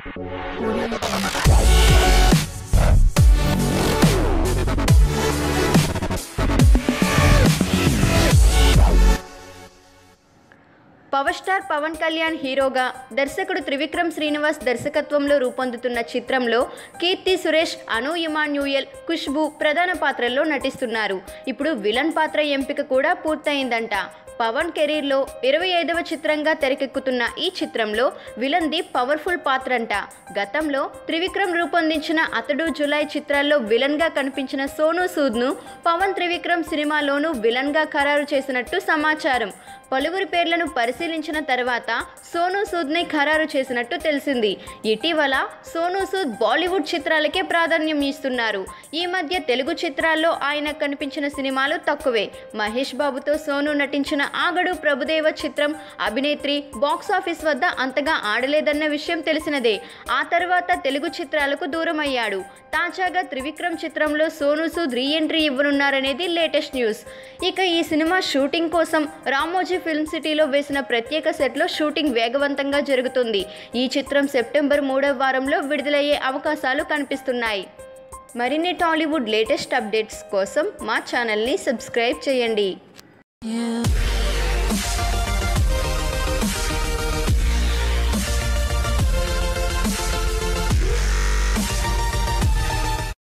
Power star Pawan Kalyan హీరోగా దర్శకుడు త్రివిక్రమ్ శ్రీనివాస్ దర్శకత్వంలో రూపొందుతున్న చిత్రంలో కీర్తి సురేష్ అను ఇమాన్యూయల్ ఖుష్బు ప్రధాన పాత్రల్లో నటిస్తున్నారు. ఇప్పుడు విలన్ పాత్ర ఎంపిక కూడా పూర్తయిందంట. పవన్ కెరీర్లో ఇరవై ఐదవ చిత్రంగా తెరకెక్కుతున్న ఈ చిత్రంలో విలన్ది పవర్ఫుల్ పాత్ర అంట గతంలో త్రివిక్రమ్ రూపొందించిన అతడు జులై చిత్రాల్లో విలన్గా కనిపించిన సోనూ సూద్ను పవన్ త్రివిక్రమ్ సినిమాలోనూ విలన్గా ఖరారు చేసినట్టు సమాచారం. పలువురి పేర్లను పరిశీలించిన తర్వాత సోనూ సూద్ని ఖరారు చేసినట్టు తెలిసింది. ఇటీవల సోనూ సూద్ బాలీవుడ్ చిత్రాలకే ప్రాధాన్యం ఇస్తున్నారు. ఈ మధ్య తెలుగు చిత్రాల్లో ఆయన కనిపించిన సినిమాలు తక్కువే. మహేష్ బాబుతో సోను నటించిన ఆగడు ప్రభుదేవ చిత్రం అభినేత్రి బాక్సాఫీస్ వద్ద అంతగా ఆడలేదన్న విషయం తెలిసినదే. ఆ తర్వాత తెలుగు చిత్రాలకు దూరమయ్యాడు. తాజాగా త్రివిక్రమ్ చిత్రంలో సోను సూద్ రీ ఎంట్రీ ఇవ్వనున్నారనేది లేటెస్ట్ న్యూస్. ఇక ఈ సినిమా షూటింగ్ కోసం రామోజీ ఫిల్మ్ సిటీలో వేసిన ప్రత్యేక సెట్లో షూటింగ్ వేగవంతంగా జరుగుతుంది. ఈ చిత్రం సెప్టెంబర్ మూడవ వారంలో విడుదలయ్యే అవకాశాలు కనిపిస్తున్నాయి. మరిన్ని టాలీవుడ్ లేటెస్ట్ అప్డేట్స్ కోసం మా ఛానల్ని సబ్స్క్రైబ్ చేయండి.